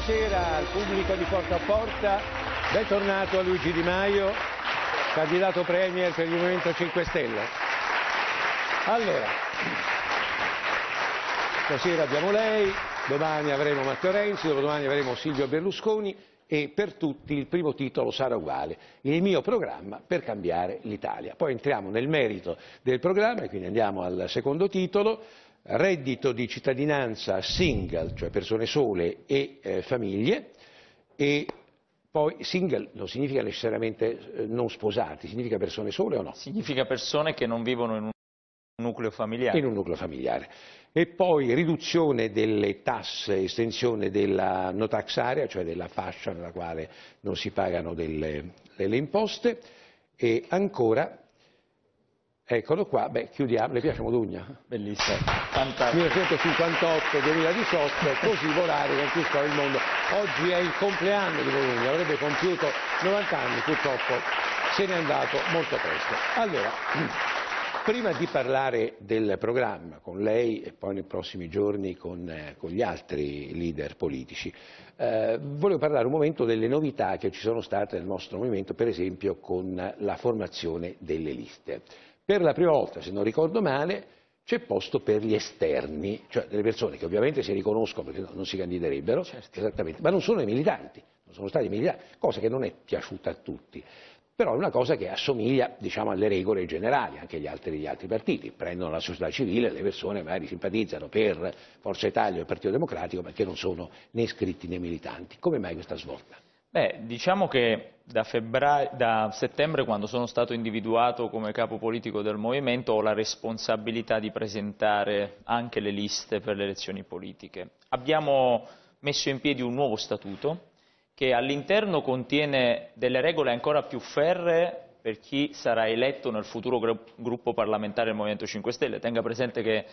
buonasera al pubblico di Porta a Porta, bentornato a Luigi Di Maio, candidato Premier per il Movimento 5 Stelle. Allora, stasera abbiamo lei, domani avremo Matteo Renzi, dopodomani avremo Silvio Berlusconi e per tutti il primo titolo sarà uguale, il mio programma per cambiare l'Italia. Poi entriamo nel merito del programma e quindi andiamo al secondo titolo, reddito di cittadinanza single, cioè persone sole e eh, famiglie, e poi single non significa necessariamente eh, non sposati, significa persone sole o no? Significa persone che non vivono in un nucleo familiare. In un nucleo familiare. E poi riduzione delle tasse, estensione della no tax area, cioè della fascia nella quale non si pagano delle, delle imposte, e ancora Eccolo qua, beh, chiudiamo, le piace Modugna? Bellissimo, fantastico. 1958-2018, così volare conquistò il mondo. Oggi è il compleanno di Modugna, avrebbe compiuto 90 anni, purtroppo se n'è andato molto presto. Allora, prima di parlare del programma con lei e poi nei prossimi giorni con, eh, con gli altri leader politici, eh, volevo parlare un momento delle novità che ci sono state nel nostro movimento, per esempio con la formazione delle liste. Per la prima volta, se non ricordo male, c'è posto per gli esterni, cioè delle persone che ovviamente si riconoscono perché non si candiderebbero, certo. ma non sono i militanti, non sono stati militanti, cosa che non è piaciuta a tutti. Però è una cosa che assomiglia diciamo, alle regole generali, anche gli altri, gli altri partiti. Prendono la società civile, le persone magari simpatizzano per Forza Italia e il Partito Democratico perché non sono né iscritti né militanti. Come mai questa svolta? Beh, diciamo che da, da, settembre, quando sono stato individuato come capo politico del movimento, ho la responsabilità di presentare anche le liste per le elezioni politiche. Abbiamo messo in piedi un nuovo statuto che all'interno contiene delle regole ancora più ferree per chi sarà eletto nel futuro gruppo parlamentare del Movimento 5 Stelle. Tenga presente che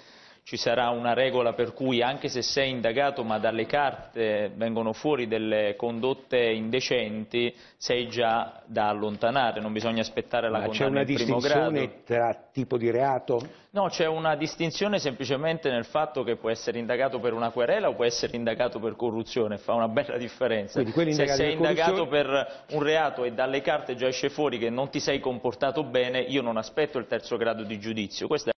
ci sarà una regola per cui anche se sei indagato ma dalle carte vengono fuori delle condotte indecenti sei già da allontanare, non bisogna aspettare la ma condanna in primo grado. C'è una distinzione tra tipo di reato? No, c'è una distinzione semplicemente nel fatto che può essere indagato per una querela o può essere indagato per corruzione, fa una bella differenza. Se sei indagato per un reato e dalle carte già esce fuori che non ti sei comportato bene, io non aspetto il terzo grado di giudizio. Questa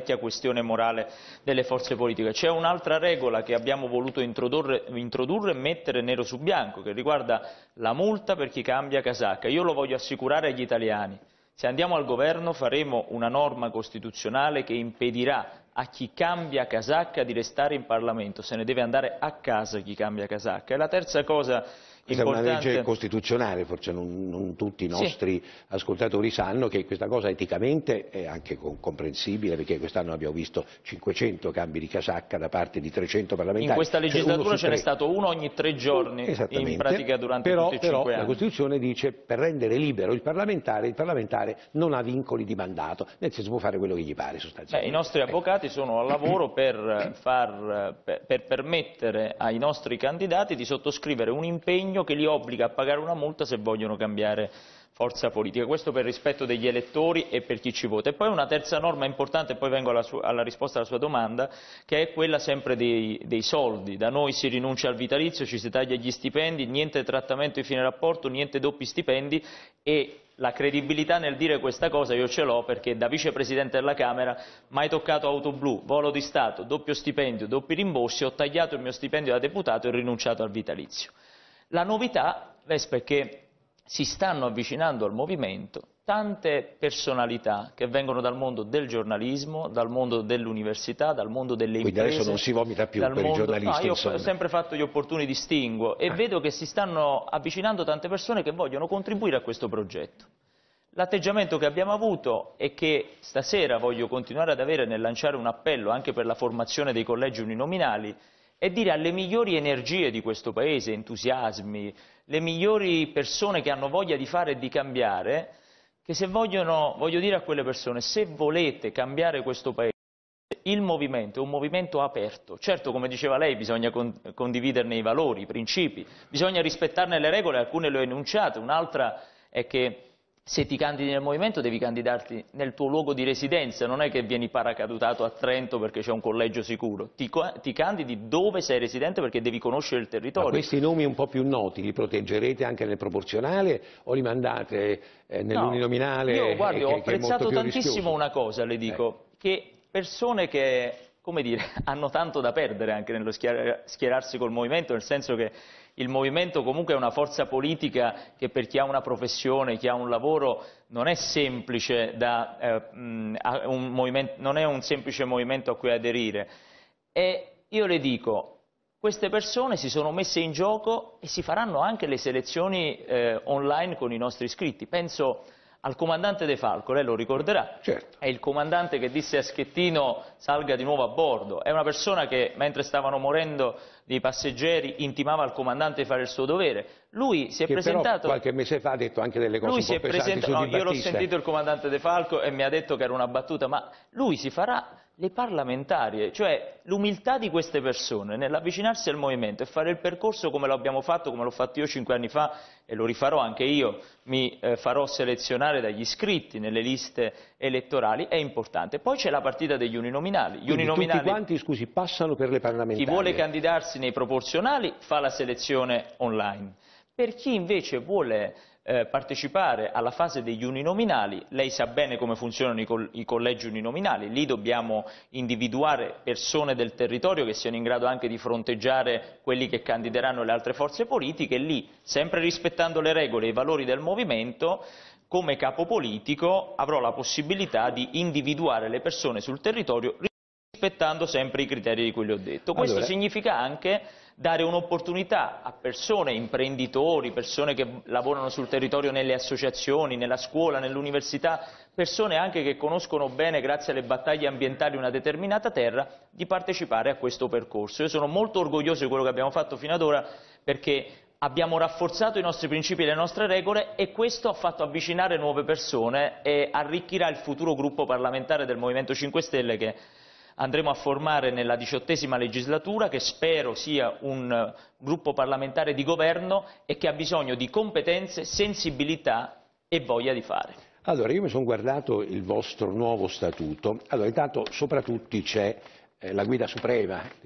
vecchia questione morale delle forze politiche. C'è un'altra regola che abbiamo voluto introdurre, e mettere nero su bianco, che riguarda la multa per chi cambia casacca. Io lo voglio assicurare agli italiani. Se andiamo al governo faremo una norma costituzionale che impedirà a chi cambia casacca di restare in Parlamento, se ne deve andare a casa chi cambia casacca. E la terza cosa questa è una legge costituzionale, forse non, non tutti i nostri sì. ascoltatori sanno che questa cosa eticamente è anche comprensibile perché quest'anno abbiamo visto 500 cambi di casacca da parte di 300 parlamentari. In questa cioè, legislatura ce n'è stato uno ogni tre giorni in pratica durante però, tutti i cinque anni. la Costituzione dice per rendere libero il parlamentare, il parlamentare non ha vincoli di mandato, nel senso può fare quello che gli pare sostanzialmente. Beh, I nostri avvocati sono al lavoro per, far, per, per permettere ai nostri candidati di sottoscrivere un impegno impegno che li obbliga a pagare una multa se vogliono cambiare forza politica, questo per rispetto degli elettori e per chi ci vota. E poi una terza norma importante, poi vengo alla, sua, alla risposta alla sua domanda, che è quella sempre dei, dei, soldi. Da noi si rinuncia al vitalizio, ci si taglia gli stipendi, niente trattamento di fine rapporto, niente doppi stipendi e la credibilità nel dire questa cosa io ce l'ho perché da vicepresidente della Camera mai toccato auto blu, volo di Stato, doppio stipendio, doppi rimborsi, ho tagliato il mio stipendio da deputato e ho rinunciato al vitalizio. La novità, Vespa, è che si stanno avvicinando al movimento tante personalità che vengono dal mondo del giornalismo, dal mondo dell'università, dal mondo delle imprese. Quindi adesso non si vomita più per mondo... i giornalisti, No, io insomma. ho sempre fatto gli opportuni distinguo e ah. vedo che si stanno avvicinando tante persone che vogliono contribuire a questo progetto. L'atteggiamento che abbiamo avuto e che stasera voglio continuare ad avere nel lanciare un appello anche per la formazione dei collegi uninominali e dire alle migliori energie di questo Paese, entusiasmi, le migliori persone che hanno voglia di fare e di cambiare, che se vogliono, voglio dire a quelle persone, se volete cambiare questo Paese, il movimento è un movimento aperto. Certo, come diceva lei, bisogna condividerne i valori, i principi, bisogna rispettarne le regole, alcune le ho enunciate, un'altra è che se ti candidi nel movimento devi candidarti nel tuo luogo di residenza, non è che vieni paracadutato a Trento perché c'è un collegio sicuro, ti, ti, candidi dove sei residente perché devi conoscere il territorio. Ma questi nomi un po' più noti li proteggerete anche nel proporzionale o li mandate eh, nell'uninominale? No, io guardi, ho apprezzato tantissimo rischioso. una cosa, le dico, eh. che persone che come dire, hanno tanto da perdere anche nello schierarsi col movimento, nel senso che il movimento comunque è una forza politica che per chi ha una professione, chi ha un lavoro, non è, da, eh, un non è un semplice movimento a cui aderire. E io le dico, queste persone si sono messe in gioco e si faranno anche le selezioni eh, online con i nostri iscritti. Penso al comandante De Falco, lei lo ricorderà, certo. è il comandante che disse a Schettino salga di nuovo a bordo, è una persona che mentre stavano morendo dei passeggeri intimava al comandante di fare il suo dovere. Lui si è che presentato... qualche mese fa ha detto anche delle cose lui si è presentato, no, Io l'ho sentito il comandante De Falco e mi ha detto che era una battuta, ma lui si farà le parlamentari, cioè l'umiltà di queste persone nell'avvicinarsi al movimento e fare il percorso come lo abbiamo fatto, come l'ho fatto io cinque anni fa e lo rifarò anche io, mi eh, farò selezionare dagli iscritti nelle liste elettorali, è importante. Poi c'è la partita degli uninominali. Gli uninominali tutti quanti, scusi, passano per le parlamentari? Chi vuole candidarsi nei proporzionali fa la selezione online. Per chi invece vuole eh, partecipare alla fase degli uninominali, lei sa bene come funzionano i, coll i, collegi uninominali, lì dobbiamo individuare persone del territorio che siano in grado anche di fronteggiare quelli che candideranno le altre forze politiche, lì, sempre rispettando le regole e i valori del movimento, come capo politico avrò la possibilità di individuare le persone sul territorio rispettando sempre i criteri di cui le ho detto. Questo allora... significa anche dare un'opportunità a persone, imprenditori, persone che lavorano sul territorio nelle associazioni, nella scuola, nell'università, persone anche che conoscono bene, grazie alle battaglie ambientali, una determinata terra, di partecipare a questo percorso. Io sono molto orgoglioso di quello che abbiamo fatto fino ad ora perché abbiamo rafforzato i nostri principi e le nostre regole e questo ha fatto avvicinare nuove persone e arricchirà il futuro gruppo parlamentare del Movimento 5 Stelle che andremo a formare nella diciottesima legislatura, che spero sia un eh, gruppo parlamentare di governo e che ha bisogno di competenze, sensibilità e voglia di fare. Allora, io mi sono guardato il vostro nuovo statuto. Allora, intanto, sopra tutti c'è eh, la guida suprema,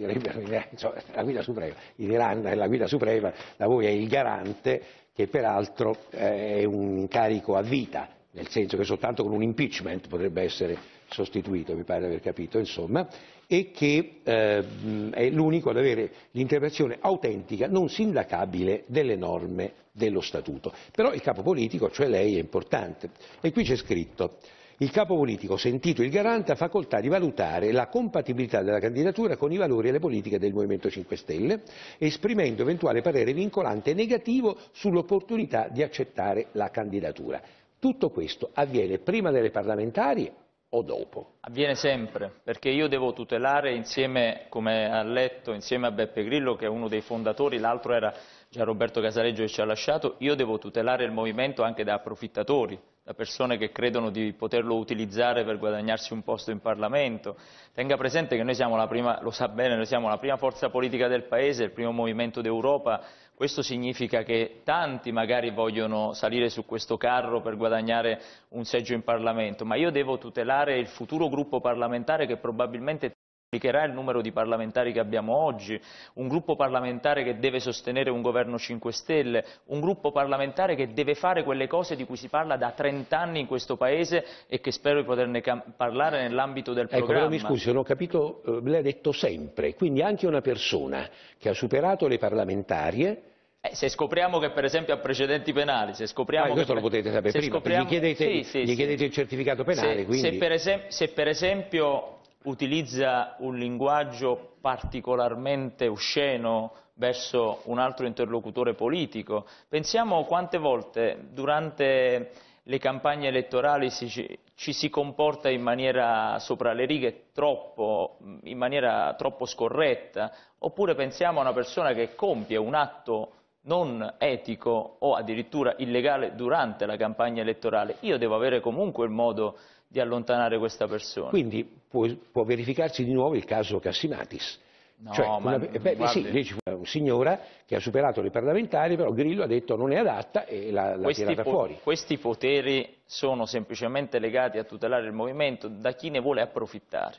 insomma, la guida suprema, il Miranda è la guida suprema, da voi è il garante, che peraltro eh, è un incarico a vita, nel senso che soltanto con un impeachment potrebbe essere sostituito, mi pare di aver capito, insomma, e che eh, è l'unico ad avere l'interpretazione autentica, non sindacabile, delle norme dello Statuto. Però il capo politico, cioè lei, è importante. E qui c'è scritto il capo politico, sentito il garante, ha facoltà di valutare la compatibilità della candidatura con i valori e le politiche del Movimento 5 Stelle, esprimendo eventuale parere vincolante negativo sull'opportunità di accettare la candidatura. Tutto questo avviene prima delle parlamentari o dopo? Avviene sempre, perché io devo tutelare insieme, come ha letto, insieme a Beppe Grillo, che è uno dei fondatori, l'altro era già Roberto Casaleggio che ci ha lasciato, io devo tutelare il movimento anche da approfittatori, da persone che credono di poterlo utilizzare per guadagnarsi un posto in Parlamento. Tenga presente che noi siamo la prima, lo sa bene, noi siamo la prima forza politica del Paese, il primo movimento d'Europa questo significa che tanti magari vogliono salire su questo carro per guadagnare un seggio in Parlamento, ma io devo tutelare il futuro gruppo parlamentare che probabilmente triplicherà il numero di parlamentari che abbiamo oggi, un gruppo parlamentare che deve sostenere un governo 5 Stelle, un gruppo parlamentare che deve fare quelle cose di cui si parla da 30 anni in questo Paese e che spero di poterne parlare nell'ambito del ecco, programma. mi scusi, non ho capito, eh, lei ha detto sempre, quindi anche una persona che ha superato le parlamentarie eh, se scopriamo che per esempio ha precedenti penali, se scopriamo ah, questo che, lo potete sapere prima, scopriamo... gli chiedete, sì, sì, gli chiedete sì. il certificato penale. Se, se, per esempio, se, per esempio, utilizza un linguaggio particolarmente osceno verso un altro interlocutore politico, pensiamo quante volte durante le campagne elettorali si, ci si comporta in maniera sopra le righe troppo, in maniera troppo scorretta, oppure pensiamo a una persona che compie un atto non etico o addirittura illegale durante la campagna elettorale, io devo avere comunque il modo di allontanare questa persona. Quindi può, può verificarsi di nuovo il caso Cassimatis. No, cioè, ma una, beh, guardi, sì, lì fu una signora che ha superato le parlamentari, però Grillo ha detto non è adatta e l'ha, l'ha tirata fuori. questi poteri sono semplicemente legati a tutelare il movimento da chi ne vuole approfittare.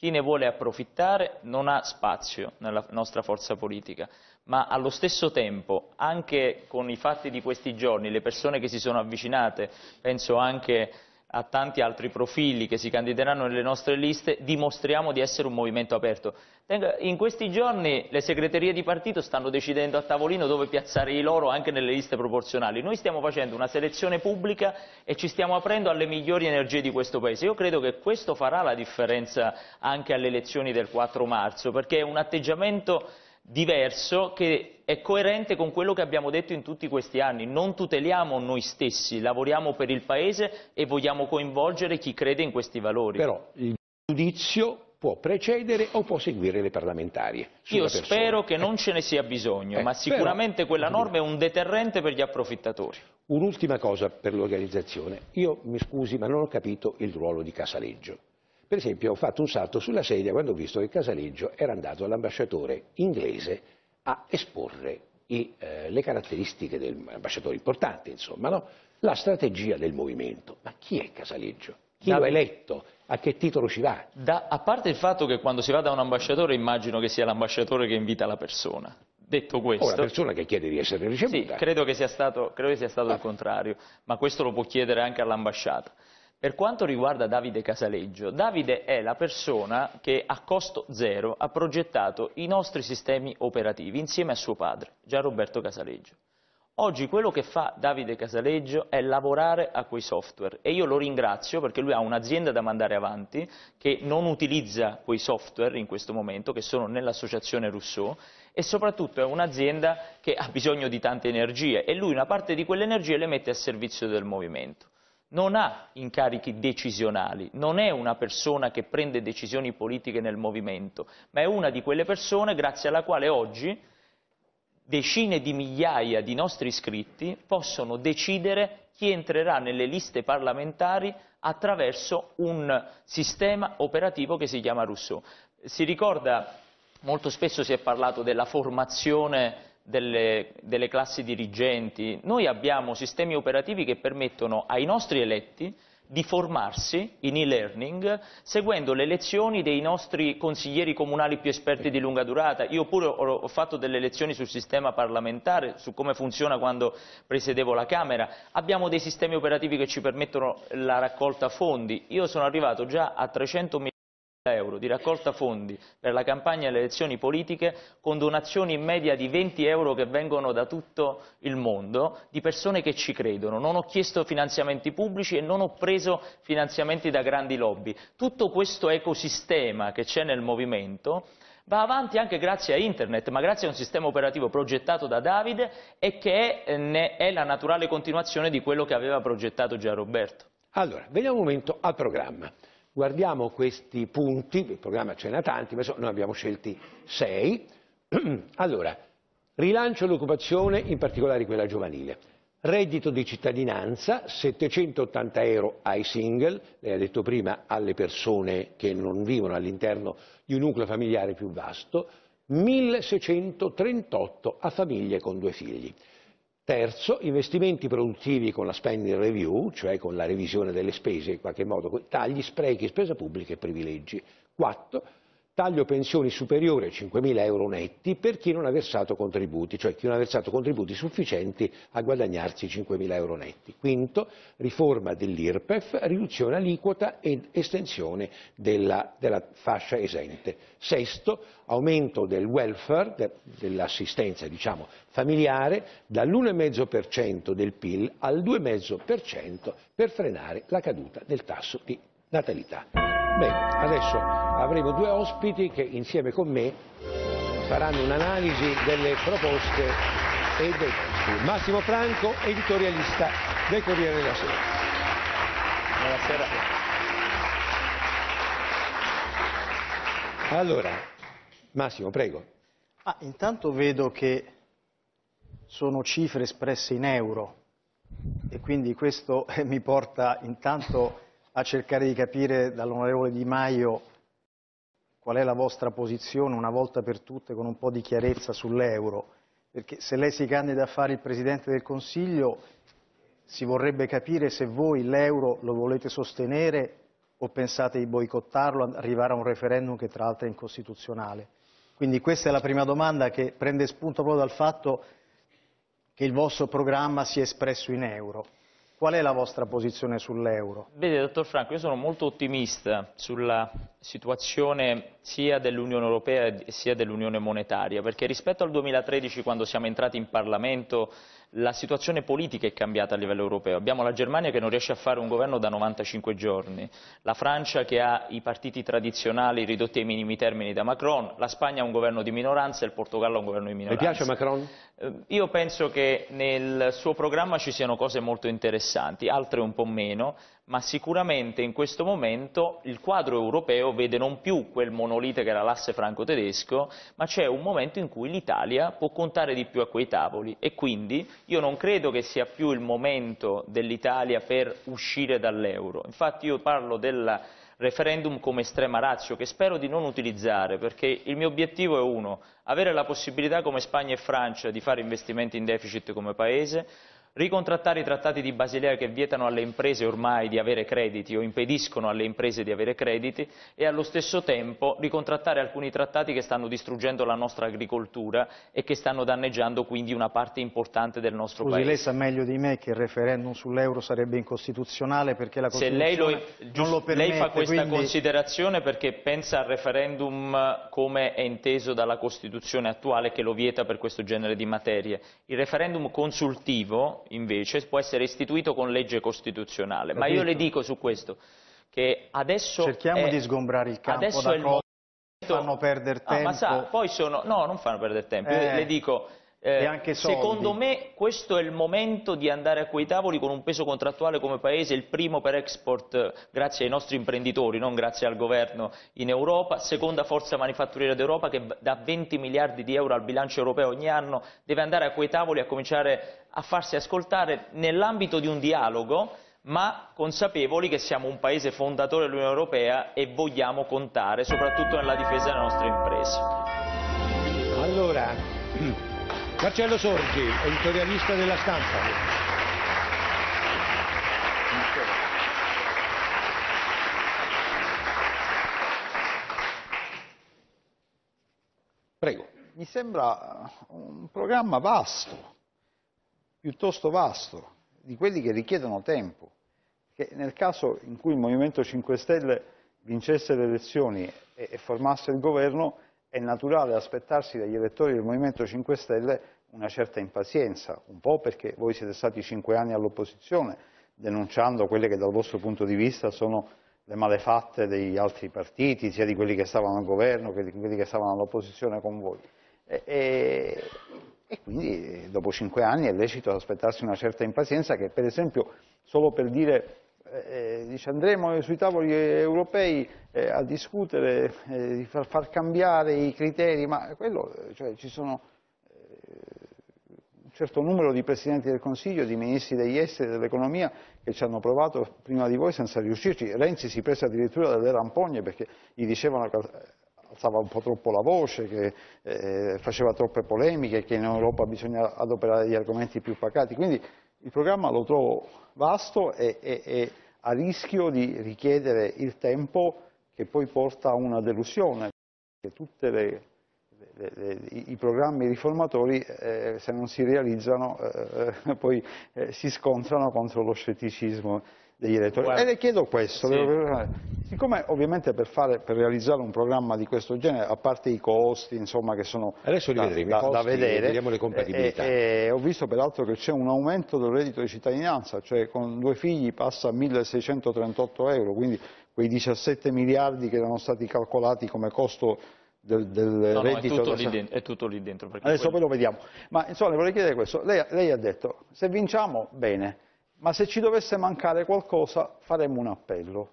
Chi ne vuole approfittare non ha spazio nella nostra forza politica, ma allo stesso tempo, anche con i fatti di questi giorni, le persone che si sono avvicinate, penso anche a tanti altri profili che si candideranno nelle nostre liste, dimostriamo di essere un movimento aperto. In questi giorni le segreterie di partito stanno decidendo a tavolino dove piazzare i loro anche nelle liste proporzionali. Noi stiamo facendo una selezione pubblica e ci stiamo aprendo alle migliori energie di questo Paese. Io credo che questo farà la differenza anche alle elezioni del 4 marzo, perché è un atteggiamento diverso che è coerente con quello che abbiamo detto in tutti questi anni. Non tuteliamo noi stessi, lavoriamo per il Paese e vogliamo coinvolgere chi crede in questi valori. Però il giudizio può precedere o può seguire le parlamentari. sulla Io persona. spero che non ce ne sia bisogno, Eh, ma però- sicuramente quella norma è un deterrente per gli approfittatori. Un'ultima cosa per l'organizzazione. Io mi scusi, ma non ho capito il ruolo di Casaleggio. Per esempio, ho fatto un salto sulla sedia quando ho visto che Casaleggio era andato all'ambasciatore inglese a esporre i, eh, le caratteristiche dell'ambasciatore importante, insomma, no? la strategia del movimento. Ma chi è Casaleggio? Chi Da- lo ha eletto? A che titolo ci va? Da- a parte il fatto che quando si va da un ambasciatore immagino che sia l'ambasciatore che invita la persona. Detto O la questo, persona che chiede di essere sì, ricevuta. credo che sia stato, credo che sia stato il contrario, ma questo lo può chiedere anche all'ambasciata. Per quanto riguarda Davide Casaleggio, Davide è la persona che a costo zero ha progettato i nostri sistemi operativi insieme a suo padre, Gian Roberto Casaleggio. Oggi quello che fa Davide Casaleggio è lavorare a quei software e io lo ringrazio perché lui ha un'azienda da mandare avanti che non utilizza quei software in questo momento, che sono nell'associazione Rousseau e soprattutto è un'azienda che ha bisogno di tante energie e lui una parte di quelle energie le mette a servizio del movimento. Non ha incarichi decisionali, non è una persona che prende decisioni politiche nel movimento, ma è una di quelle persone grazie alla quale oggi decine di migliaia di nostri iscritti possono decidere chi entrerà nelle liste parlamentari attraverso un sistema operativo che si chiama Rousseau. Si ricorda, molto spesso si è parlato della formazione delle, delle classi dirigenti, noi abbiamo sistemi operativi che permettono ai nostri eletti di formarsi in e-learning seguendo le lezioni dei nostri consiglieri comunali più esperti di lunga durata. Io pure ho, fatto delle lezioni sul sistema parlamentare, su come funziona quando presiedevo la Camera. Abbiamo dei sistemi operativi che ci permettono la raccolta fondi. Io sono arrivato già a 300 milioni euro di raccolta fondi per la campagna alle elezioni politiche con donazioni in media di 20 euro che vengono da tutto il mondo di persone che ci credono. Non ho chiesto finanziamenti pubblici e non ho preso finanziamenti da grandi lobby. Tutto questo ecosistema che c'è nel movimento va avanti anche grazie a internet, ma grazie a un sistema operativo progettato da Davide e che è, ne è la naturale continuazione di quello che aveva progettato già Roberto. Allora, veniamo un momento al programma. Guardiamo questi punti, il programma ce n'ha tanti, ma noi abbiamo scelti sei. Allora, rilancio l'occupazione, in particolare quella giovanile. Reddito di cittadinanza, 780 euro ai single, lei ha detto prima alle persone che non vivono all'interno di un nucleo familiare più vasto, 1638 a famiglie con due figli. Terzo, investimenti produttivi con la spending review, cioè con la revisione delle spese, in qualche modo, tagli, sprechi, spesa pubblica e privilegi. Quarto, taglio pensioni superiore a 5.000 euro netti per chi non ha versato contributi, cioè chi non ha versato contributi sufficienti a guadagnarsi 5.000 euro netti. Quinto, riforma dell'IRPEF, riduzione aliquota ed estensione della, della fascia esente. Sesto, aumento del welfare, de, dell'assistenza diciamo, familiare, dall'1,5% del PIL al 2,5% per frenare la caduta del tasso di natalità. Bene, adesso avremo due ospiti che insieme con me faranno un'analisi delle proposte e dei testi. Massimo Franco, editorialista del Corriere della Sera. Buonasera. Allora, Massimo, prego. Ah, intanto vedo che sono cifre espresse in euro e quindi questo mi porta intanto a cercare di capire dall'onorevole Di Maio qual è la vostra posizione una volta per tutte con un po' di chiarezza sull'euro, perché se lei si candida a fare il Presidente del Consiglio si vorrebbe capire se voi l'euro lo volete sostenere o pensate di boicottarlo, arrivare a un referendum che tra l'altro è incostituzionale. Quindi questa è la prima domanda che prende spunto proprio dal fatto che il vostro programma sia espresso in euro. Qual è la vostra posizione sull'euro? Vede, dottor Franco, io sono molto ottimista sulla situazione sia dell'Unione Europea sia dell'Unione Monetaria, perché rispetto al 2013, quando siamo entrati in Parlamento, la situazione politica è cambiata a livello europeo. Abbiamo la Germania che non riesce a fare un governo da 95 giorni, la Francia che ha i partiti tradizionali ridotti ai minimi termini da Macron, la Spagna ha un governo di minoranza e il Portogallo ha un governo di minoranza. Le piace Macron? Eh, io penso che nel suo programma ci siano cose molto interessanti, altre un po' meno, ma sicuramente in questo momento il quadro europeo vede non più quel monolite che era l'asse franco-tedesco, ma c'è un momento in cui l'Italia può contare di più a quei tavoli e quindi io non credo che sia più il momento dell'Italia per uscire dall'euro. Infatti io parlo del referendum come estrema razio, che spero di non utilizzare, perché il mio obiettivo è uno, avere la possibilità come Spagna e Francia di fare investimenti in deficit come Paese, ricontrattare i trattati di Basilea che vietano alle imprese ormai di avere crediti o impediscono alle imprese di avere crediti e allo stesso tempo ricontrattare alcuni trattati che stanno distruggendo la nostra agricoltura e che stanno danneggiando quindi una parte importante del nostro Scusi, Paese. lei sa meglio di me che il referendum sull'euro sarebbe incostituzionale perché la Costituzione lo, non lo permette, lei fa questa quindi... considerazione perché pensa al referendum come è inteso dalla Costituzione attuale che lo vieta per questo genere di materie. Il referendum consultivo invece può essere istituito con legge costituzionale. Ma io le dico su questo che adesso Cerchiamo è, di sgombrare il campo da cose momento... fanno perdere Ah, tempo. ma sa, poi sono... No, non fanno perdere tempo. Io Eh, le dico... eh, secondo me questo è il momento di andare a quei tavoli con un peso contrattuale come Paese, il primo per export eh, grazie ai nostri imprenditori, non grazie al governo in Europa, seconda forza manifatturiera d'Europa che dà 20 miliardi di euro al bilancio europeo ogni anno, deve andare a quei tavoli a cominciare a farsi ascoltare nell'ambito di un dialogo ma consapevoli che siamo un paese fondatore dell'Unione Europea e vogliamo contare soprattutto nella difesa delle nostre imprese. Marcello Sorgi, editorialista della stampa. Prego. Mi sembra un programma vasto, piuttosto vasto, di quelli che richiedono tempo. Che nel caso in cui il Movimento 5 Stelle vincesse le elezioni e formasse il governo, è naturale aspettarsi dagli elettori del Movimento 5 Stelle una certa impazienza, un po' perché voi siete stati cinque anni all'opposizione, denunciando quelle che dal vostro punto di vista sono le malefatte degli altri partiti, sia di quelli che stavano al governo che di quelli che stavano all'opposizione con voi. E, e, e quindi eh, dopo cinque anni è lecito aspettarsi una certa impazienza che per esempio solo per dire eh, dice, andremo sui tavoli europei eh, a discutere eh, di far, far, cambiare i criteri, ma quello, cioè, ci sono eh, un certo numero di Presidenti del Consiglio, di Ministri degli Esteri e dell'Economia che ci hanno provato prima di voi senza riuscirci. Renzi si prese addirittura delle rampogne perché gli dicevano che alzava un po' troppo la voce, che eh, faceva troppe polemiche, che in Europa bisogna adoperare degli argomenti più pacati. Quindi il programma lo trovo vasto e, e, e a rischio di richiedere il tempo che poi porta a una delusione, che tutti i programmi riformatori eh, se non si realizzano eh, poi eh, si scontrano contro lo scetticismo degli elettori. Guarda, e le chiedo questo, sì. siccome ovviamente per, fare, per, realizzare un programma di questo genere, a parte i costi insomma, che sono Adesso da, vedremo, da, costi, da vedere, vediamo le compatibilità. eh, eh, ho visto peraltro che c'è un aumento del reddito di cittadinanza, cioè con due figli passa a 1638 euro, quindi quei 17 miliardi che erano stati calcolati come costo del, del no, reddito no, è, tutto da... dentro, è, tutto lì dentro, Adesso quello... poi lo vediamo. Ma insomma, le vorrei chiedere questo. Lei, lei ha detto, se vinciamo, bene, ma se ci dovesse mancare qualcosa, faremo un appello.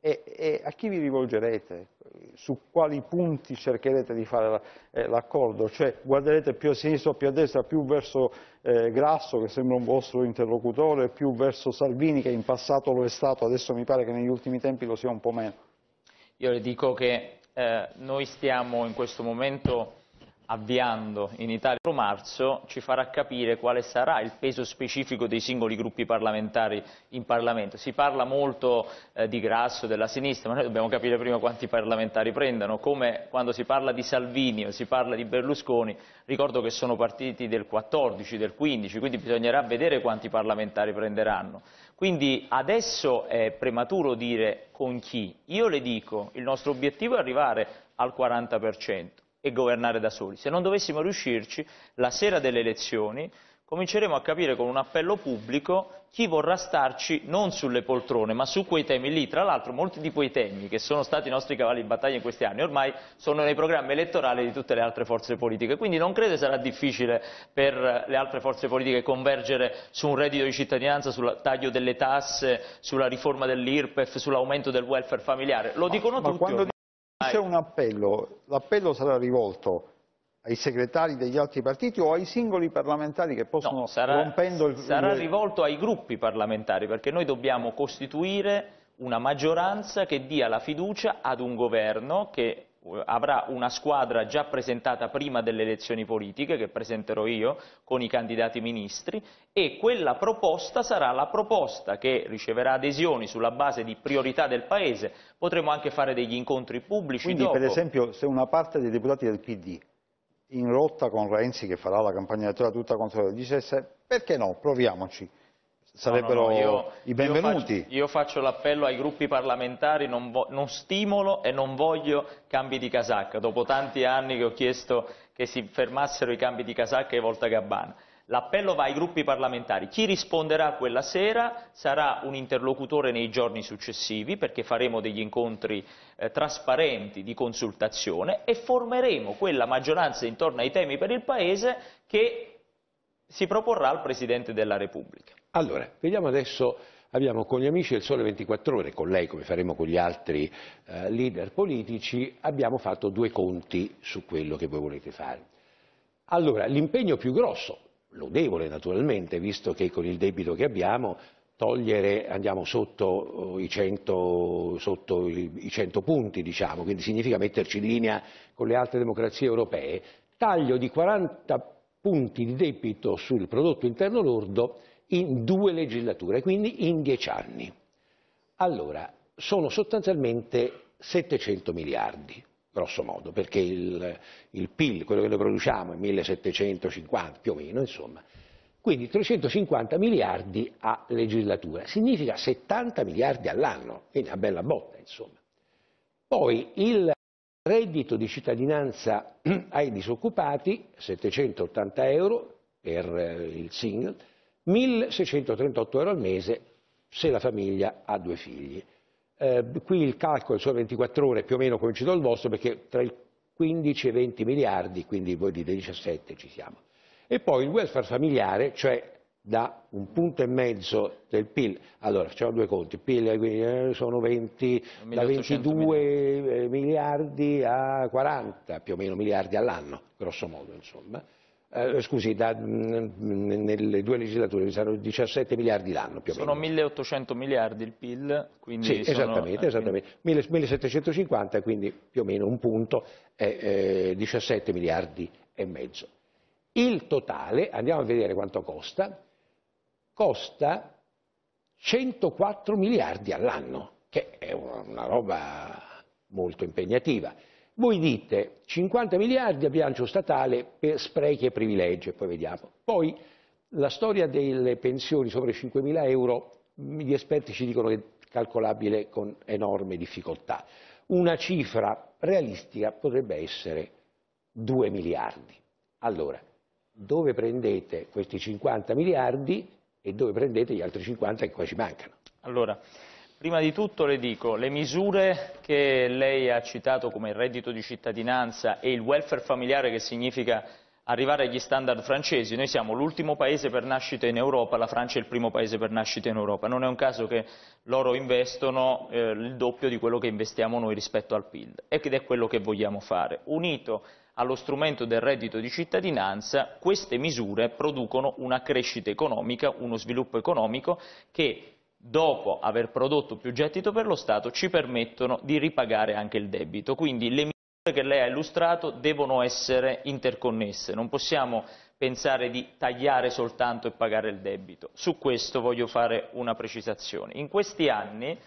E, e a chi vi rivolgerete? Su quali punti cercherete di fare l'accordo? Cioè, guarderete più a sinistra o più a destra, più verso eh, Grasso, che sembra un vostro interlocutore, più verso Salvini, che in passato lo è stato, adesso mi pare che negli ultimi tempi lo sia un po' meno. Io le dico che eh, noi stiamo in questo momento avviando in Italia marzo ci farà capire quale sarà il peso specifico dei singoli gruppi parlamentari in Parlamento. Si parla molto eh, di Grasso, della sinistra, ma noi dobbiamo capire prima quanti parlamentari prendano, come quando si parla di Salvini o si parla di Berlusconi, ricordo che sono partiti del 14, del 15, quindi bisognerà vedere quanti parlamentari prenderanno. Quindi adesso è prematuro dire con chi. Io le dico, il nostro obiettivo è arrivare al 40% e governare da soli. Se non dovessimo riuscirci, la sera delle elezioni cominceremo a capire con un appello pubblico chi vorrà starci non sulle poltrone ma su quei temi lì. Tra l'altro molti di quei temi che sono stati i nostri cavalli di battaglia in questi anni ormai sono nei programmi elettorali di tutte le altre forze politiche, quindi non credo sarà difficile per le altre forze politiche convergere su un reddito di cittadinanza, sul taglio delle tasse, sulla riforma dell'IRPEF, sull'aumento del welfare familiare. Lo dicono ma tutti c'è un appello, l'appello sarà rivolto ai segretari degli altri partiti o ai singoli parlamentari che possono, no, sarà, rompendo il... Sarà rivolto ai gruppi parlamentari, perché noi dobbiamo costituire una maggioranza che dia la fiducia ad un governo che avrà una squadra già presentata prima delle elezioni politiche, che presenterò io, con i candidati ministri, e quella proposta sarà la proposta che riceverà adesioni sulla base di priorità del Paese. Potremo anche fare degli incontri pubblici Quindi, dopo. per esempio, se una parte dei deputati del PD in rotta con Renzi, che farà la campagna elettorale tutta contro dicesse perché no, proviamoci, sarebbero no, no, io, i benvenuti. Io faccio, io faccio l'appello ai gruppi parlamentari, non, vo, non, stimolo e non voglio cambi di casacca, dopo tanti anni che ho chiesto che si fermassero i cambi di casacca e volta gabbana. L'appello va ai gruppi parlamentari. Chi risponderà quella sera sarà un interlocutore nei giorni successivi perché faremo degli incontri eh, trasparenti di consultazione e formeremo quella maggioranza intorno ai temi per il Paese che si proporrà al Presidente della Repubblica. Allora, vediamo adesso, abbiamo con gli amici del Sole 24 Ore, con lei come faremo con gli altri eh, leader politici, abbiamo fatto due conti su quello che voi volete fare. Allora, l'impegno più grosso, lodevole naturalmente, visto che con il debito che abbiamo, togliere, andiamo sotto, oh, i, 100, sotto i 100 punti, diciamo, quindi significa metterci in linea con le altre democrazie europee, taglio di 40 punti di debito sul prodotto interno lordo in due legislature, quindi in dieci anni. Allora, sono sostanzialmente 700 miliardi, grosso modo, perché il, il PIL, quello che noi produciamo, è 1750 più o meno, insomma. Quindi 350 miliardi a legislatura, significa 70 miliardi all'anno, quindi una bella botta, insomma. Poi il reddito di cittadinanza ai disoccupati, 780 euro per eh, il single, 1638 euro al mese se la famiglia ha due figli. Eh, qui il calcolo sono 24 ore, più o meno coincido al vostro, perché tra i 15 e i 20 miliardi, quindi voi dite 17 ci siamo. E poi il welfare familiare, cioè da un punto e mezzo del PIL, allora facciamo due conti, il PIL eh, sono 20, da 22 miliardi. miliardi a 40 più o meno miliardi all'anno, grosso modo insomma eh, scusi, da, mh, nelle due legislature saranno 17 miliardi l'anno più o meno. Sono 1800 miliardi il PIL, quindi Sì, sono, esattamente, eh, esattamente. 1750, quindi più o meno un punto, è eh, 17 miliardi e mezzo. Il totale, andiamo a vedere quanto costa, costa 104 miliardi all'anno, che è una roba molto impegnativa. Voi dite 50 miliardi a bilancio statale per sprechi e privilegi, poi vediamo. Poi la storia delle pensioni sopra i 5 mila euro, gli esperti ci dicono che è calcolabile con enorme difficoltà. Una cifra realistica potrebbe essere 2 miliardi. Allora, dove prendete questi 50 miliardi e dove prendete gli altri 50 che poi ci mancano? Allora, Prima di tutto le dico, le misure che lei ha citato come il reddito di cittadinanza e il welfare familiare che significa arrivare agli standard francesi, noi siamo l'ultimo paese per nascita in Europa, la Francia è il primo paese per nascita in Europa, non è un caso che loro investono eh, il doppio di quello che investiamo noi rispetto al PIL ed è quello che vogliamo fare. Unito allo strumento del reddito di cittadinanza, queste misure producono una crescita economica, uno sviluppo economico che dopo aver prodotto più gettito per lo Stato, ci permettono di ripagare anche il debito. Quindi le misure che lei ha illustrato devono essere interconnesse, non possiamo pensare di tagliare soltanto e pagare il debito. Su questo voglio fare una precisazione. In questi anni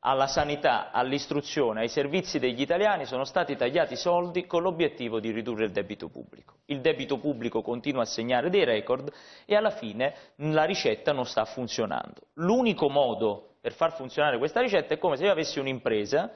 alla sanità, all'istruzione, ai servizi degli italiani sono stati tagliati soldi con l'obiettivo di ridurre il debito pubblico. Il debito pubblico continua a segnare dei record e alla fine la ricetta non sta funzionando. L'unico modo per far funzionare questa ricetta è come se io avessi un'impresa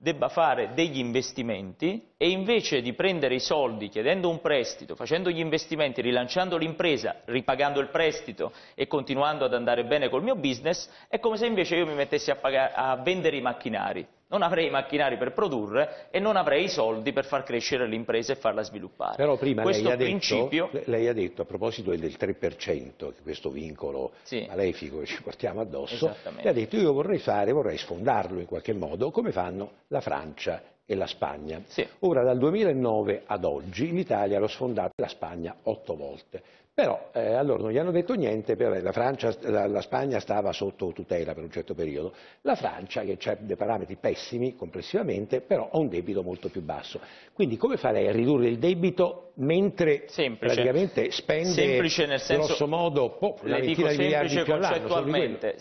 debba fare degli investimenti e invece di prendere i soldi chiedendo un prestito, facendo gli investimenti, rilanciando l'impresa, ripagando il prestito e continuando ad andare bene col mio business, è come se invece io mi mettessi a, a vendere i macchinari non avrei i macchinari per produrre e non avrei i soldi per far crescere l'impresa e farla sviluppare. Però prima lei ha, principio... detto, lei ha detto a proposito del 3%, questo vincolo sì. malefico che ci portiamo addosso, lei ha detto io vorrei fare, vorrei sfondarlo in qualche modo come fanno la Francia e la Spagna. Sì. Ora dal 2009 ad oggi l'Italia l'ha sfondata e la Spagna otto volte. Però eh, allora non gli hanno detto niente, la, Francia, la, la, Spagna stava sotto tutela per un certo periodo, la Francia che ha dei parametri pessimi complessivamente, però ha un debito molto più basso. Quindi come farei a ridurre il debito mentre semplice. praticamente spende semplice nel senso, grosso modo po, una ventina di miliardi più concettualmente,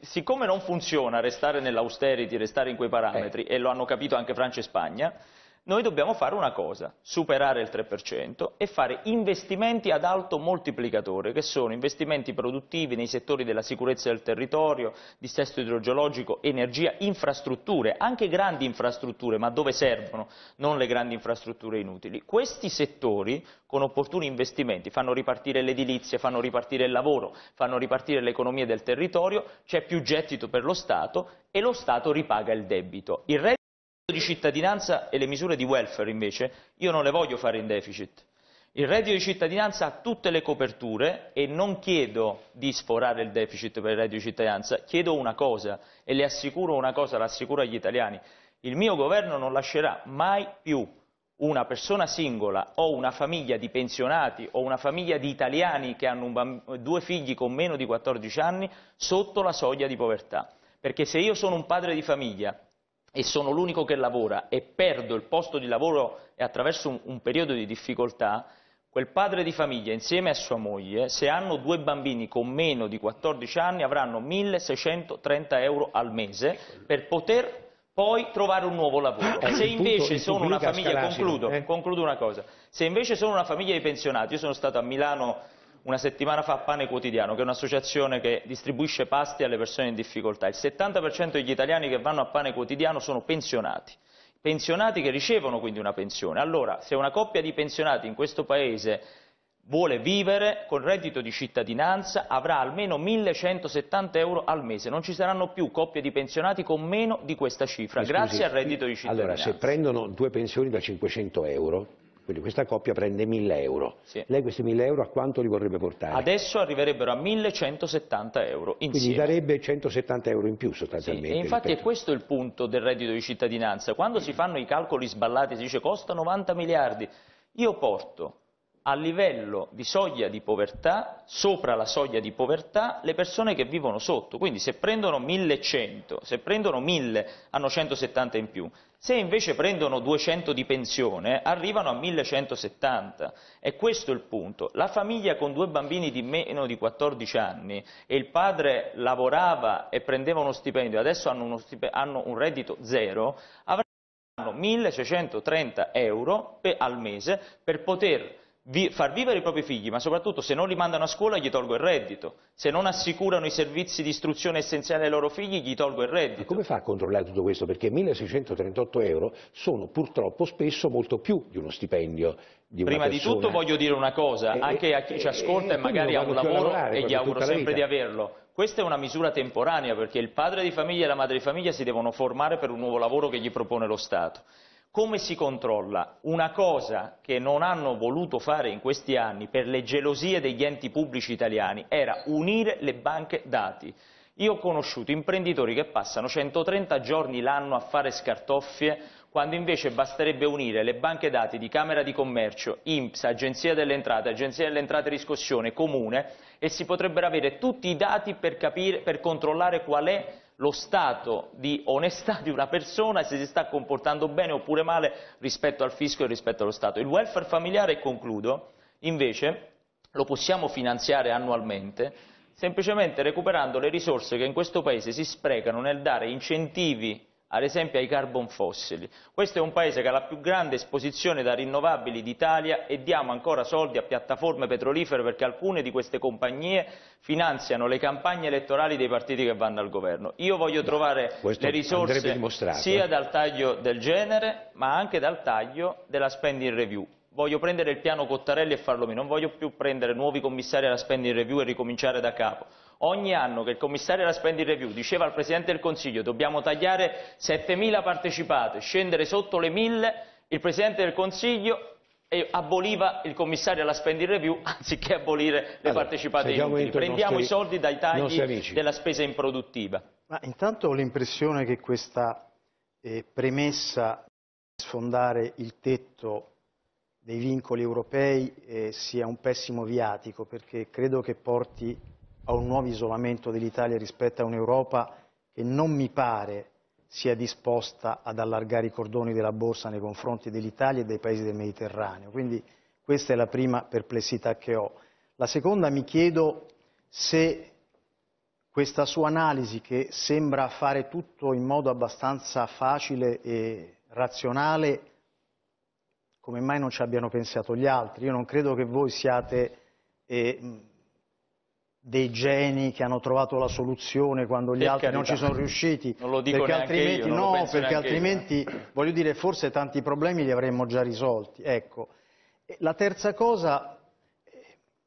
siccome non funziona restare nell'austerity, restare in quei parametri, eh. e lo hanno capito anche Francia e Spagna, noi dobbiamo fare una cosa, superare il 3% e fare investimenti ad alto moltiplicatore, che sono investimenti produttivi nei settori della sicurezza del territorio, dissesto idrogeologico, energia, infrastrutture, anche grandi infrastrutture, ma dove servono, non le grandi infrastrutture inutili. Questi settori, con opportuni investimenti, fanno ripartire l'edilizia, fanno ripartire il lavoro, fanno ripartire l'economia del territorio, c'è più gettito per lo Stato e lo Stato ripaga il debito. Il di cittadinanza e le misure di welfare invece io non le voglio fare in deficit. Il reddito di cittadinanza ha tutte le coperture e non chiedo di sforare il deficit per il reddito di cittadinanza, chiedo una cosa e le assicuro una cosa, l'assicuro agli italiani, il mio governo non lascerà mai più una persona singola o una famiglia di pensionati o una famiglia di italiani che hanno due figli con meno di 14 anni sotto la soglia di povertà. Perché se io sono un padre di famiglia e sono l'unico che lavora e perdo il posto di lavoro e attraverso un, un, periodo di difficoltà, quel padre di famiglia insieme a sua moglie, se hanno due bambini con meno di 14 anni, avranno 1630 euro al mese per poter poi trovare un nuovo lavoro. Eh, se invece sono una famiglia, concludo, eh? concludo una cosa, se invece sono una famiglia di pensionati, io sono stato a Milano una settimana fa Pane Quotidiano, che è un'associazione che distribuisce pasti alle persone in difficoltà. Il 70% degli italiani che vanno a Pane Quotidiano sono pensionati, pensionati che ricevono quindi una pensione. Allora, se una coppia di pensionati in questo Paese vuole vivere con reddito di cittadinanza avrà almeno 1170 euro al mese, non ci saranno più coppie di pensionati con meno di questa cifra, scusi, grazie al reddito di cittadinanza. Allora, se prendono due pensioni da 500 euro, quindi questa coppia prende 1000 euro. Sì. Lei questi 1000 euro a quanto li vorrebbe portare? Adesso arriverebbero a 1170 euro insieme. Quindi darebbe 170 euro in più sostanzialmente. Sì, e infatti rispetto. è questo il punto del reddito di cittadinanza. Quando si fanno i calcoli sballati, si dice costa 90 miliardi, io porto a livello di soglia di povertà, sopra la soglia di povertà, le persone che vivono sotto. Quindi se prendono 1100, se prendono 1000 hanno 170 in più. Se invece prendono 200 di pensione arrivano a 1170. E questo è il punto. La famiglia con due bambini di meno di 14 anni e il padre lavorava e prendeva uno stipendio, adesso hanno, stipendio, hanno un reddito zero, avranno 1630 euro al mese per poter vi, far vivere i propri figli, ma soprattutto se non li mandano a scuola gli tolgo il reddito, se non assicurano i servizi di istruzione essenziali ai loro figli gli tolgo il reddito. Ma come fa a controllare tutto questo? Perché 1638 euro sono purtroppo spesso molto più di uno stipendio di Prima di tutto voglio dire una cosa, e, anche a chi ci ascolta e, e magari ha un lavoro e gli auguro sempre di averlo. Questa è una misura temporanea perché il padre di famiglia e la madre di famiglia si devono formare per un nuovo lavoro che gli propone lo Stato. Come si controlla? Una cosa che non hanno voluto fare in questi anni per le gelosie degli enti pubblici italiani era unire le banche dati. Io ho conosciuto imprenditori che passano 130 giorni l'anno a fare scartoffie quando invece basterebbe unire le banche dati di Camera di Commercio, INPS, Agenzia delle Entrate, Agenzia delle Entrate Riscossione, Comune e si potrebbero avere tutti i dati per, capire, per controllare qual è lo stato di onestà di una persona e se si sta comportando bene oppure male rispetto al fisco e rispetto allo Stato. Il welfare familiare, e concludo, invece lo possiamo finanziare annualmente semplicemente recuperando le risorse che in questo Paese si sprecano nel dare incentivi ad esempio ai carbon fossili. Questo è un paese che ha la più grande esposizione da rinnovabili d'Italia e diamo ancora soldi a piattaforme petrolifere perché alcune di queste compagnie finanziano le campagne elettorali dei partiti che vanno al governo. Io voglio trovare Questo le risorse sia eh. dal taglio del genere ma anche dal taglio della spending review voglio prendere il piano Cottarelli e farlo mio, non voglio più prendere nuovi commissari alla spending review e ricominciare da capo. Ogni anno che il commissario alla spending review diceva al Presidente del Consiglio dobbiamo tagliare 7.000 partecipate, scendere sotto le 1.000, il Presidente del Consiglio aboliva il commissario alla spending review anziché abolire le allora, partecipate inutili. Prendiamo nostri, i soldi dai tagli della spesa improduttiva. Ma intanto ho l'impressione che questa eh, premessa sfondare il tetto dei vincoli europei eh, sia un pessimo viatico perché credo che porti a un nuovo isolamento dell'Italia rispetto a un'Europa che non mi pare sia disposta ad allargare i cordoni della borsa nei confronti dell'Italia e dei paesi del Mediterraneo. Quindi questa è la prima perplessità che ho. La seconda mi chiedo se questa sua analisi, che sembra fare tutto in modo abbastanza facile e razionale, come mai non ci abbiano pensato gli altri? Io non credo che voi siate eh, dei geni che hanno trovato la soluzione quando gli per altri carità. non ci sono riusciti. Non lo dico perché altrimenti, io, no, perché neanche io. altrimenti, voglio dire, forse tanti problemi li avremmo già risolti. Ecco. La terza cosa,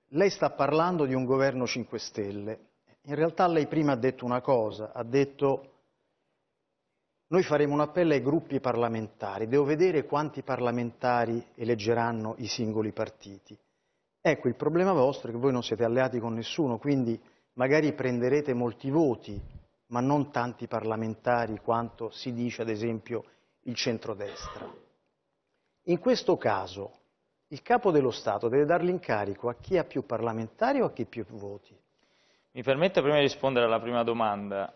lei sta parlando di un governo 5 Stelle. In realtà lei prima ha detto una cosa, ha detto noi faremo un appello ai gruppi parlamentari, devo vedere quanti parlamentari eleggeranno i singoli partiti. Ecco, il problema vostro è che voi non siete alleati con nessuno, quindi magari prenderete molti voti, ma non tanti parlamentari quanto si dice, ad esempio, il centrodestra. In questo caso, il capo dello Stato deve dare l'incarico a chi ha più parlamentari o a chi più voti? Mi permette prima di rispondere alla prima domanda.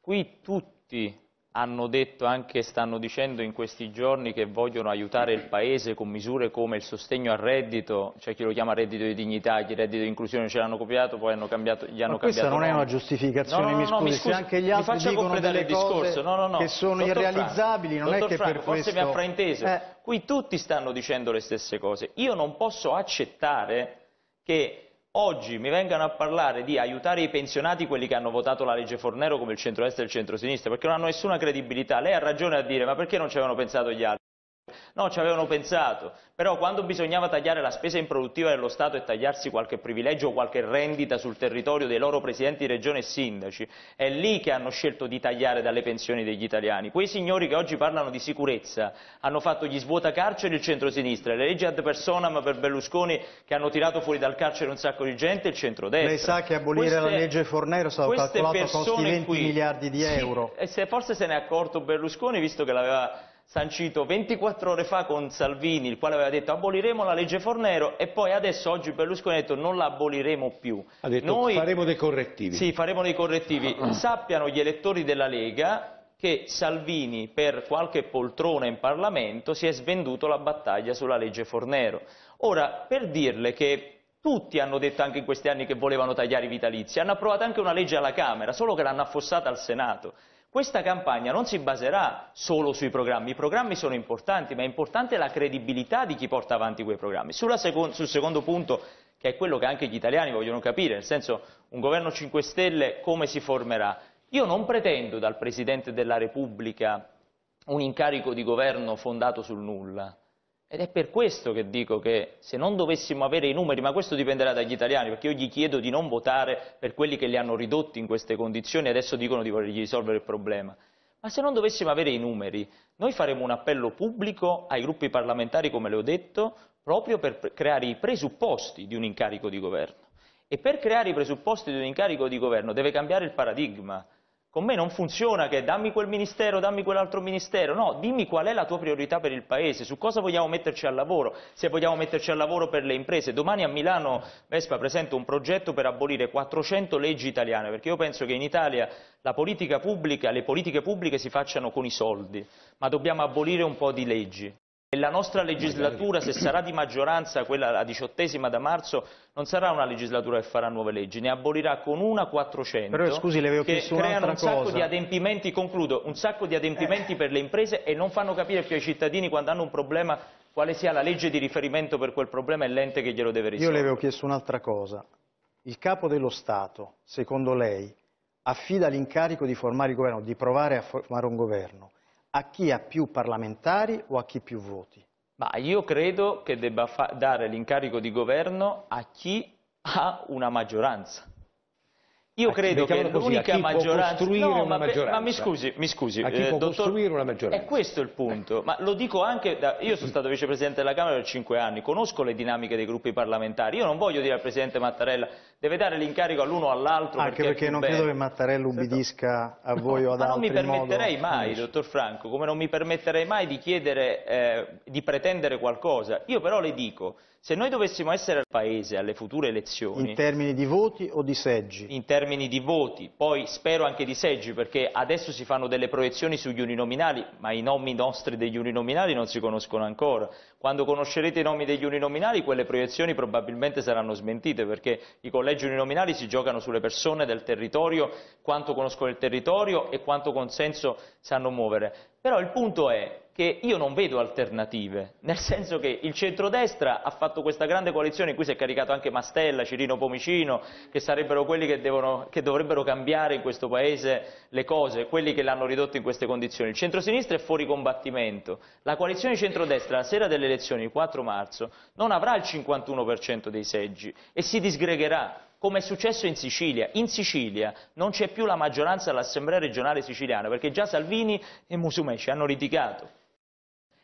Qui tutti hanno detto, anche stanno dicendo in questi giorni che vogliono aiutare il Paese con misure come il sostegno al reddito, c'è cioè chi lo chiama reddito di dignità, chi reddito di inclusione ce l'hanno copiato, poi hanno cambiato, gli hanno Ma questa cambiato non è una giustificazione, No, no, mi no, no, scusi, mi scusi, anche gli mi altri dicono delle il cose discorso. No. che sono Dottor irrealizzabili, non Franco, è che Dottor per Franco, questo... Forse mi ha frainteso. Eh. Qui tutti stanno dicendo le stesse cose. Io non posso accettare che oggi mi vengano a parlare di aiutare i pensionati, quelli che hanno votato la legge Fornero come il centro-est e il centro-sinistra, perché non hanno nessuna credibilità. Lei ha ragione a dire, ma perché non ci avevano pensato gli altri? No, ci avevano pensato, però quando bisognava tagliare la spesa improduttiva dello Stato e tagliarsi qualche privilegio o qualche rendita sul territorio dei loro presidenti di regione e sindaci, è lì che hanno scelto di tagliare dalle pensioni degli italiani. Quei signori che oggi parlano di sicurezza hanno fatto gli svuotacarceri il centrosinistra, le leggi ad personam per Berlusconi che hanno tirato fuori dal carcere un sacco di gente il centrodestra. Lei sa che abolire Queste- la legge Fornero queste calcolato costi persone 20 qui- miliardi di Sì, euro. e se forse se ne è accorto Berlusconi, visto che l'aveva sancito 24 ore fa con Salvini, il quale aveva detto aboliremo la legge Fornero e poi adesso oggi Berlusconi ha detto non la aboliremo più. Ha detto Noi- faremo dei correttivi. Sì, faremo dei correttivi. Sappiano gli elettori della Lega che Salvini per qualche poltrona in Parlamento si è svenduto la battaglia sulla legge Fornero. Ora, per dirle che tutti hanno detto anche in questi anni che volevano tagliare i vitalizi, hanno approvato anche una legge alla Camera, solo che l'hanno affossata al Senato. Questa campagna non si baserà solo sui programmi, i programmi sono importanti, ma è importante la credibilità di chi porta avanti quei programmi. Secon- sul secondo punto, che è quello che anche gli italiani vogliono capire, nel senso un governo 5 Stelle come si formerà? Io non pretendo dal Presidente della Repubblica un incarico di governo fondato sul nulla. Ed è per questo che dico che se non dovessimo avere i numeri, ma questo dipenderà dagli italiani, perché io gli chiedo di non votare per quelli che li hanno ridotti in queste condizioni e adesso dicono di volergli risolvere il problema. Ma se non dovessimo avere i numeri, noi faremo un appello pubblico ai gruppi parlamentari, come le ho detto, proprio per creare i presupposti di un incarico di governo. E per creare i presupposti di un incarico di governo deve cambiare il paradigma. Con me non funziona che dammi quel ministero, dammi quell'altro ministero, no, dimmi qual è la tua priorità per il Paese, su cosa vogliamo metterci al lavoro, se vogliamo metterci al lavoro per le imprese. Domani a Milano Vespa presenta un progetto per abolire 400 leggi italiane, perché io penso che in Italia la politica pubblica, le politiche pubbliche si facciano con i soldi, ma dobbiamo abolire un po' di leggi. E la nostra legislatura, se sarà di maggioranza, quella la diciottesima da marzo, non sarà una legislatura che farà nuove leggi, ne abolirà con una 400 Però, scusi, le avevo che creano un sacco cosa. di adempimenti, concludo, un sacco di adempimenti per le imprese e non fanno capire più ai cittadini quando hanno un problema quale sia la legge di riferimento per quel problema e l'ente che glielo deve Io risolvere. le avevo chiesto un'altra cosa. Il capo dello Stato, secondo lei, affida l'incarico di formare il governo, di provare a formare un governo, a chi ha più parlamentari o a chi più voti? Ma io credo che debba dare l'incarico di governo a chi ha una maggioranza. Io credo che l'unica maggioranza... costruire No, una ma, maggioranza. ma mi scusi, mi scusi. A chi può costruire una maggioranza. È questo il punto. Ma lo dico anche... Da... Io sono stato vicepresidente della Camera per cinque anni, conosco le dinamiche dei gruppi parlamentari. Io non voglio dire al Presidente Mattarella deve dare l'incarico all'uno o all'altro Anche perché, è perché non bello. credo che Mattarella ubbidisca a voi o ad Ma non altri mi in modo- permetterei mai, dottor Franco, come non mi permetterei mai di chiedere, eh, di pretendere qualcosa. Io però le dico, se noi dovessimo essere al Paese alle future elezioni, In termini di voti o di seggi? in termini di voti, poi spero anche di seggi, perché adesso si fanno delle proiezioni sugli uninominali, ma i nomi nostri degli uninominali non si conoscono ancora. Quando conoscerete i nomi degli uninominali, quelle proiezioni probabilmente saranno smentite, perché i collegi uninominali si giocano sulle persone del territorio, quanto conoscono il territorio e quanto consenso sanno muovere. Però il punto è che io non vedo alternative, nel senso che il centrodestra ha fatto questa grande coalizione in cui si è caricato anche Mastella, Cirino Pomicino, che sarebbero quelli che, devono- che dovrebbero cambiare in questo Paese le cose, quelli che l'hanno ridotto in queste condizioni. Il centrosinistra è fuori combattimento, la coalizione centrodestra la sera delle elezioni, il 4 marzo, non avrà il 51% dei seggi e si disgregherà come è successo in Sicilia. In Sicilia non c'è più la maggioranza all'Assemblea regionale siciliana perché già Salvini e Musumeci hanno litigato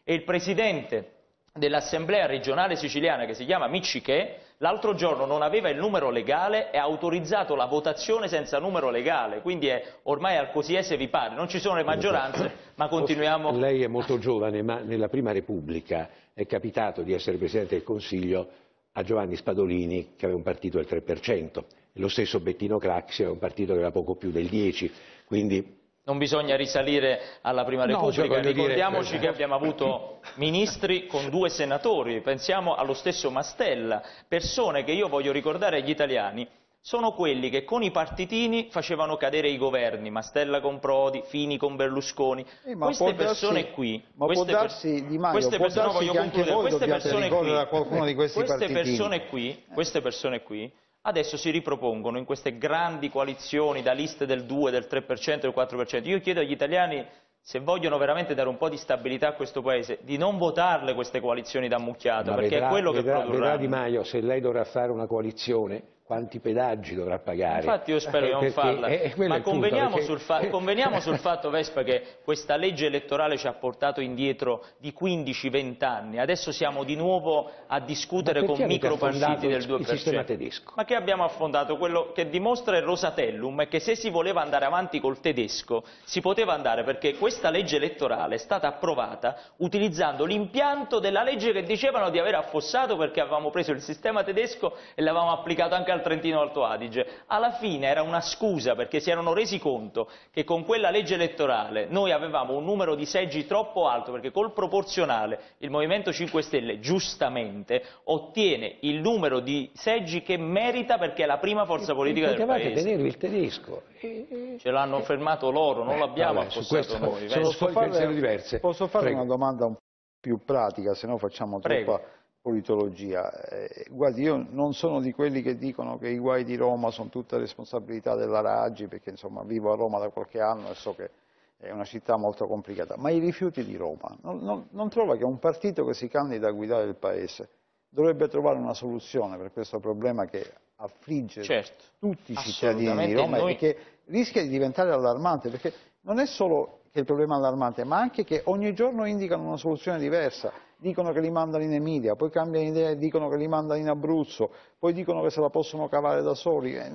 e il presidente dell'Assemblea regionale siciliana che si chiama Miccichè l'altro giorno non aveva il numero legale e ha autorizzato la votazione senza numero legale, quindi è ormai al cosiese vi pare, non ci sono le maggioranze ma continuiamo... Lei è molto giovane, ma nella Prima Repubblica è capitato di essere Presidente del Consiglio a Giovanni Spadolini, che aveva un partito del 3%, e lo stesso Bettino Craxi aveva un partito che aveva poco più del 10%, quindi Non bisogna risalire alla Prima No, Repubblica, cioè, voglio dire- ricordiamoci che abbiamo avuto ministri con due senatori, pensiamo allo stesso Mastella, persone che io voglio ricordare agli italiani, sono quelli che con i partitini facevano cadere i governi, Mastella con Prodi, Fini con Berlusconi. Eh, ma queste darsi- persone qui, ma queste può darsi, Di Maio, queste persone, voglio concludere, queste persone qui, queste persone qui, queste persone qui adesso si ripropongono in queste grandi coalizioni da liste del 2, del 3%, del 4%. Io chiedo agli italiani se vogliono veramente dare un po' di stabilità a questo Paese, di non votarle queste coalizioni da mucchiata, ma perché vedrà, è quello che vedrà, produrranno. vedrà Di Maio se lei dovrà fare una coalizione, quanti pedaggi dovrà pagare. Infatti io spero di non Perché farla, è- è ma il punto, conveniamo, perché- sul fa- conveniamo sul fatto, Vespa, che questa legge elettorale ci ha portato indietro di 15-20 anni, adesso siamo di nuovo a discutere con micropartiti del il 2%. sistema tedesco? Ma che abbiamo affondato? Quello che dimostra il Rosatellum è che se si voleva andare avanti col tedesco si poteva andare perché questa legge elettorale è stata approvata utilizzando l'impianto della legge che dicevano di aver affossato perché avevamo preso il sistema tedesco e l'avevamo applicato anche al Trentino Alto Adige. Alla fine era una scusa perché si erano resi conto che con quella legge elettorale noi avevamo un numero di seggi troppo alto perché col proporzionale il Movimento 5 Stelle giustamente ottiene il numero di seggi che merita perché è la prima forza politica del Potevate Paese. tenervi il tedesco. Ce l'hanno fermato loro, non l'abbiamo Vabbè, su affossato questo noi. sono pensiero diverse. Posso fare Prego. una domanda un po' più pratica, se no facciamo Prego. troppa politologia. Eh, guardi, io non sono di quelli che dicono che i guai di Roma sono tutta responsabilità della Raggi, perché insomma vivo a Roma da qualche anno e so che è una città molto complicata, ma i rifiuti di Roma, non, non- non trova che un partito che si candida a guidare il Paese dovrebbe trovare una soluzione per questo problema che affligge Certo, tutti i cittadini di Roma noi- e che rischia di diventare allarmante, perché non è solo che il problema è allarmante, ma anche che ogni giorno indicano una soluzione diversa. Dicono che li mandano in Emilia, poi cambiano idea e dicono che li mandano in Abruzzo, poi dicono che se la possono cavare da soli. Eh,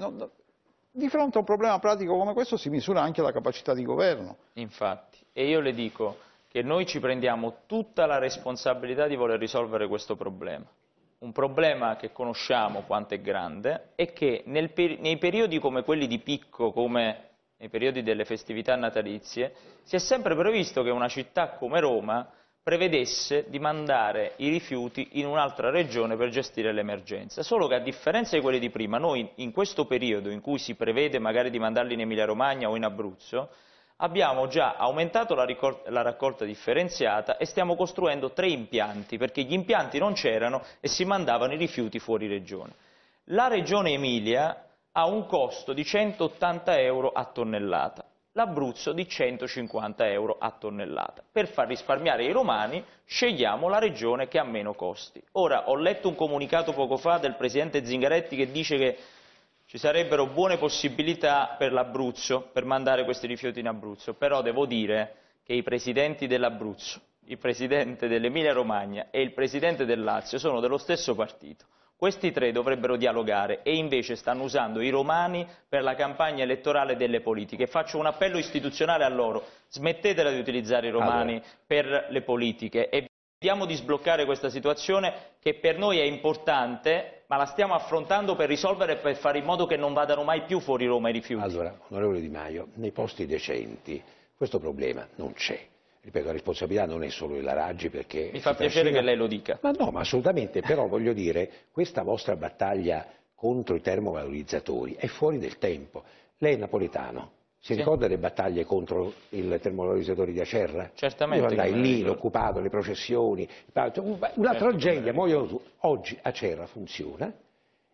di fronte a un problema pratico come questo si misura anche la capacità di governo. Infatti, e io le dico che noi ci prendiamo tutta la responsabilità di voler risolvere questo problema. Un problema che conosciamo quanto è grande e che nel, nei periodi come quelli di picco, come nei periodi delle festività natalizie, si è sempre previsto che una città come Roma prevedesse di mandare i rifiuti in un'altra regione per gestire l'emergenza. Solo che a differenza di quelli di prima, noi in questo periodo in cui si prevede magari di mandarli in Emilia Romagna o in Abruzzo, abbiamo già aumentato la, la raccolta differenziata e stiamo costruendo tre impianti, perché gli impianti non c'erano e si mandavano i rifiuti fuori regione. La regione Emilia ha un costo di 180 euro a tonnellata l'Abruzzo di 150 euro a tonnellata. Per far risparmiare i romani scegliamo la regione che ha meno costi. Ora, ho letto un comunicato poco fa del Presidente Zingaretti che dice che ci sarebbero buone possibilità per l'Abruzzo, per mandare questi rifiuti in Abruzzo, però devo dire che i Presidenti dell'Abruzzo, il Presidente dell'Emilia Romagna e il Presidente del Lazio sono dello stesso partito questi tre dovrebbero dialogare e invece stanno usando i romani per la campagna elettorale delle politiche. Faccio un appello istituzionale a loro, smettetela di utilizzare i romani allora. per le politiche e vediamo di sbloccare questa situazione che per noi è importante, ma la stiamo affrontando per risolvere e per fare in modo che non vadano mai più fuori Roma i rifiuti. Allora, onorevole Di Maio, nei posti decenti questo problema non c'è ripeto, la responsabilità non è solo della Raggi perché... Mi fa piacere che lei lo dica. Ma no, ma assolutamente, però voglio dire, questa vostra battaglia contro i termovalorizzatori è fuori del tempo. Lei è napoletano, si sì. ricorda le battaglie contro il termovalorizzatori di Acerra? Certamente. Io andai lì, l'occupato, le processioni, una certo, tragedia, oggi Acerra funziona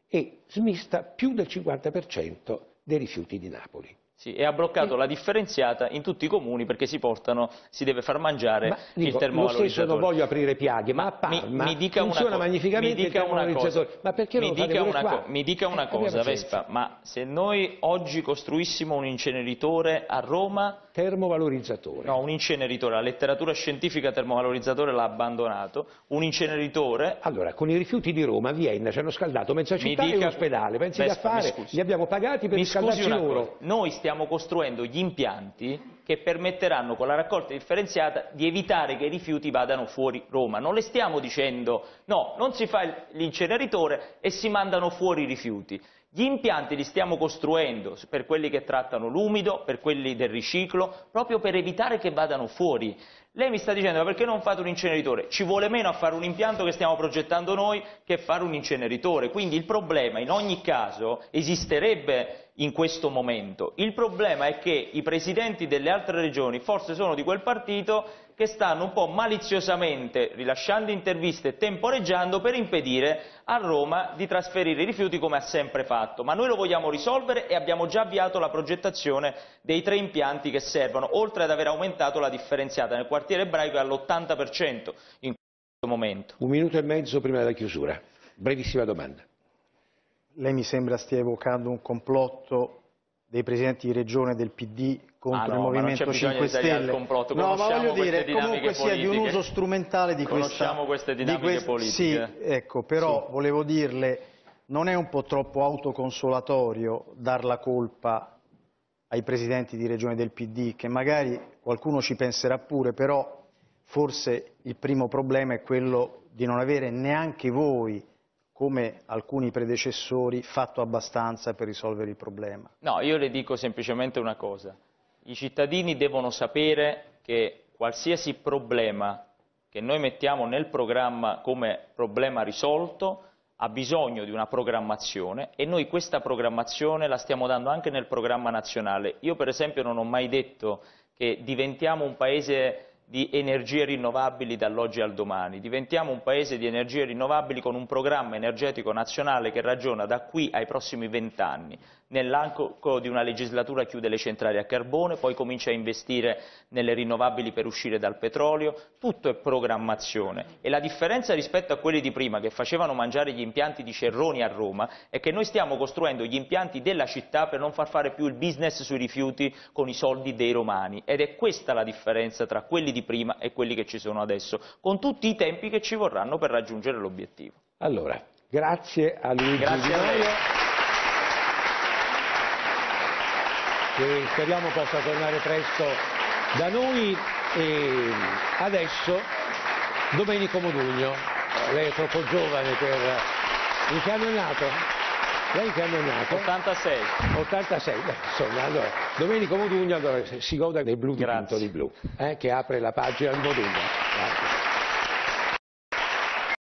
e smista più del 50% dei rifiuti di Napoli. Sì, e ha bloccato la differenziata in tutti i comuni perché si portano, si deve far mangiare ma, dico, il termovalorizzatore. Lo stesso non voglio aprire piaghe, ma a Parma mi, mi funziona magnificamente mi dica il termovalorizzatore. Ma perché mi lo dica una qua? Mi dica una eh, cosa, Vespa, ma se noi oggi costruissimo un inceneritore a Roma termovalorizzatore. No, un inceneritore, la letteratura scientifica termovalorizzatore l'ha abbandonato, un inceneritore... Allora, con i rifiuti di Roma a Vienna ci hanno scaldato mezza città dica... e un ospedale, pensi Vespa, a fare? Li abbiamo pagati per riscaldarci loro. Noi stiamo costruendo gli impianti che permetteranno con la raccolta differenziata di evitare che i rifiuti vadano fuori Roma. Non le stiamo dicendo no, non si fa l'inceneritore e si mandano fuori i rifiuti. Gli impianti li stiamo costruendo per quelli che trattano l'umido, per quelli del riciclo, proprio per evitare che vadano fuori. Lei mi sta dicendo ma perché non fate un inceneritore? Ci vuole meno a fare un impianto che stiamo progettando noi che fare un inceneritore. Quindi il problema in ogni caso esisterebbe in questo momento. Il problema è che i presidenti delle altre regioni forse sono di quel partito che stanno un po' maliziosamente rilasciando interviste e temporeggiando per impedire a Roma di trasferire i rifiuti come ha sempre fatto. Ma noi lo vogliamo risolvere e abbiamo già avviato la progettazione dei tre impianti che servono, oltre ad aver aumentato la differenziata nel quartiere ebraico all'80% in questo momento. Un minuto e mezzo prima della chiusura. Brevissima domanda. Lei mi sembra stia evocando un complotto dei presidenti di regione del PD contro ah, no, il Movimento 5 Stelle. Complotto. No, ma voglio dire, comunque sia di un uso strumentale di questa... Conosciamo queste dinamiche di quest... politiche. Sì, ecco, però sì. volevo dirle, non è un po' troppo autoconsolatorio dar la colpa ai presidenti di regione del PD, che magari qualcuno ci penserà pure, però forse il primo problema è quello di non avere neanche voi come alcuni predecessori, fatto abbastanza per risolvere il problema? No, io le dico semplicemente una cosa. I cittadini devono sapere che qualsiasi problema che noi mettiamo nel programma come problema risolto ha bisogno di una programmazione e noi questa programmazione la stiamo dando anche nel programma nazionale. Io per esempio non ho mai detto che diventiamo un paese di energie rinnovabili dall'oggi al domani. Diventiamo un paese di energie rinnovabili con un programma energetico nazionale che ragiona da qui ai prossimi vent'anni nell'arco di una legislatura chiude le centrali a carbone, poi comincia a investire nelle rinnovabili per uscire dal petrolio, tutto è programmazione. E la differenza rispetto a quelli di prima che facevano mangiare gli impianti di Cerroni a Roma è che noi stiamo costruendo gli impianti della città per non far fare più il business sui rifiuti con i soldi dei romani. Ed è questa la differenza tra quelli di prima e quelli che ci sono adesso, con tutti i tempi che ci vorranno per raggiungere l'obiettivo. Allora, grazie a Luigi grazie Di Maio. Che speriamo possa tornare presto da noi e adesso Domenico Modugno, lei è troppo giovane per... In che anno è nato? Lei che anno è nato? 86. 86, beh, insomma, allora, Domenico Modugno allora, si goda del blu dipinto di blu, eh, che apre la pagina di Modugno. Grazie.